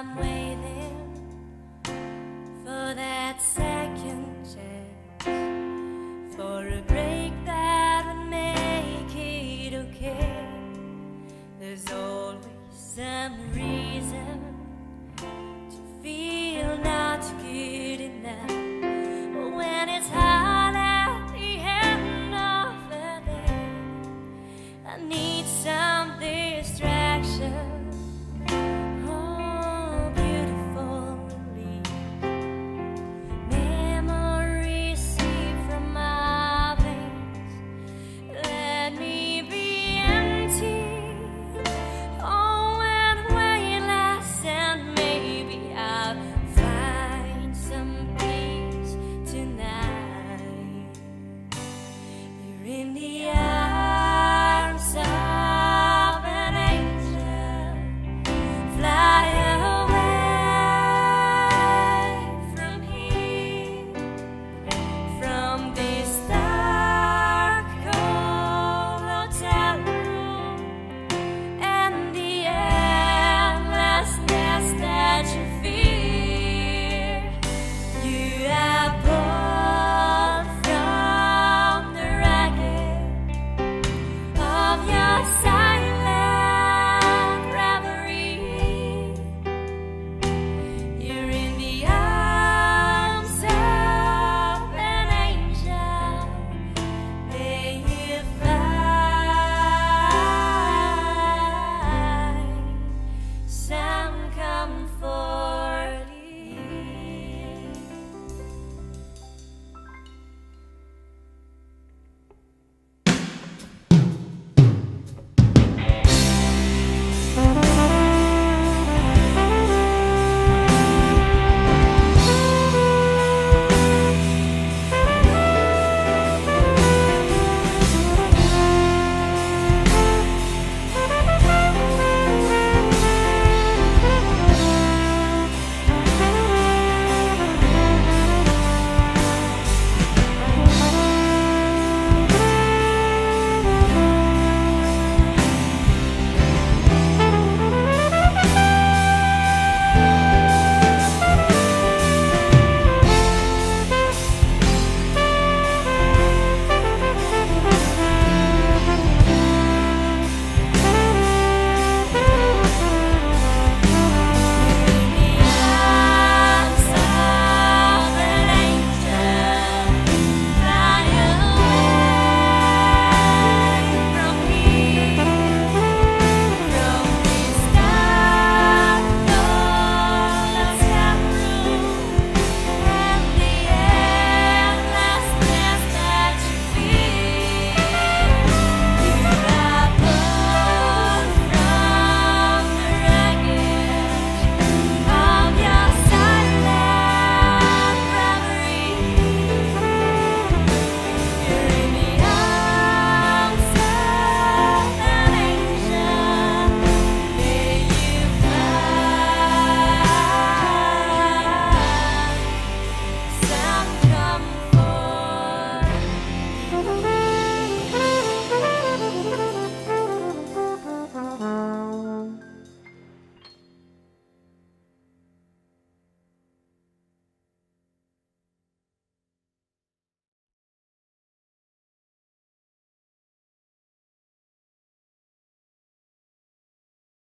time waiting for that second chance, for a break that would make it okay. There's always some reason in the